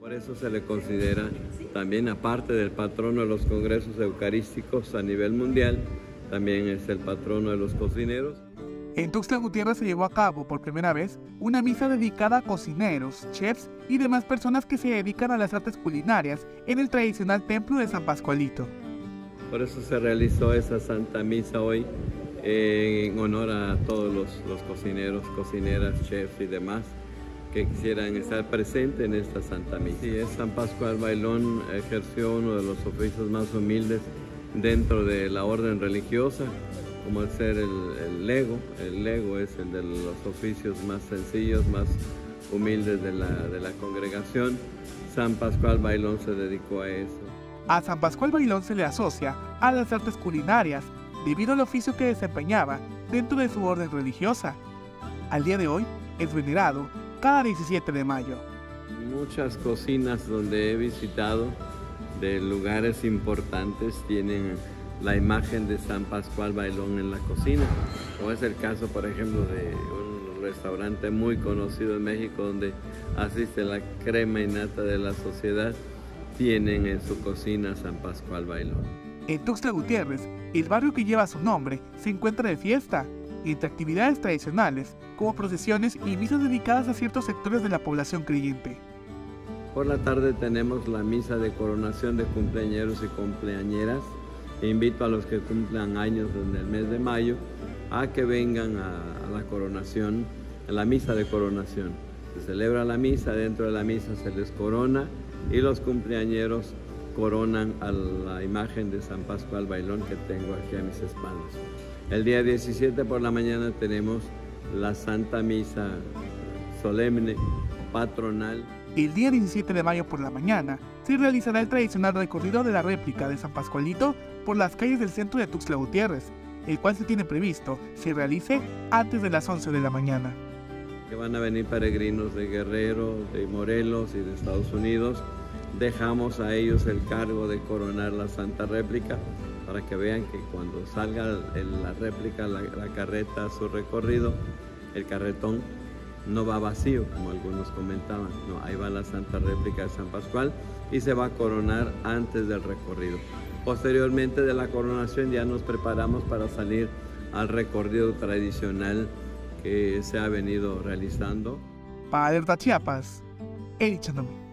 Por eso se le considera también, aparte del patrono de los congresos eucarísticos a nivel mundial, también es el patrono de los cocineros. En Tuxtla Gutiérrez se llevó a cabo por primera vez una misa dedicada a cocineros, chefs y demás personas que se dedican a las artes culinarias en el tradicional templo de San Pascualito. Por eso se realizó esa Santa Misa hoy en honor a todos los, los cocineros, cocineras, chefs y demás que quisieran estar presentes en esta Santa Misa. Y es San Pascual Bailón ejerció uno de los oficios más humildes dentro de la orden religiosa, como el ser el, el lego. El lego es el de los oficios más sencillos, más humildes de la, de la congregación. San Pascual Bailón se dedicó a eso. A San Pascual Bailón se le asocia a las artes culinarias, debido al oficio que desempeñaba dentro de su orden religiosa. Al día de hoy es venerado cada 17 de mayo. Muchas cocinas donde he visitado de lugares importantes tienen la imagen de San Pascual Bailón en la cocina. O es el caso, por ejemplo, de un restaurante muy conocido en México donde asiste la crema innata de la sociedad, tienen en su cocina San Pascual Bailón. En Tuxtla Gutiérrez, el barrio que lleva su nombre se encuentra de fiesta, entre actividades tradicionales como procesiones y misas dedicadas a ciertos sectores de la población creyente. Por la tarde tenemos la misa de coronación de cumpleañeros y cumpleañeras. Invito a los que cumplan años en el mes de mayo a que vengan a, a la coronación, a la misa de coronación. Se celebra la misa, dentro de la misa se les corona y los cumpleañeros coronan a la imagen de San Pascual Bailón que tengo aquí a mis espaldas. El día 17 por la mañana tenemos la Santa Misa solemne, patronal. El día 17 de mayo por la mañana se realizará el tradicional recorrido de la réplica de San Pascualito por las calles del centro de Tuxtla Gutiérrez, el cual se tiene previsto se realice antes de las 11 de la mañana. Que van a venir peregrinos de Guerrero, de Morelos y de Estados Unidos. Dejamos a ellos el cargo de coronar la Santa Réplica para que vean que cuando salga el- la réplica, la, carreta, su recorrido, el carretón no va vacío, como algunos comentaban. No, ahí va la Santa Réplica de San Pascual y se va a coronar antes del recorrido. Posteriormente de la coronación ya nos preparamos para salir al recorrido tradicional que se ha venido realizando. Para Chiapas, Eric Chandomí.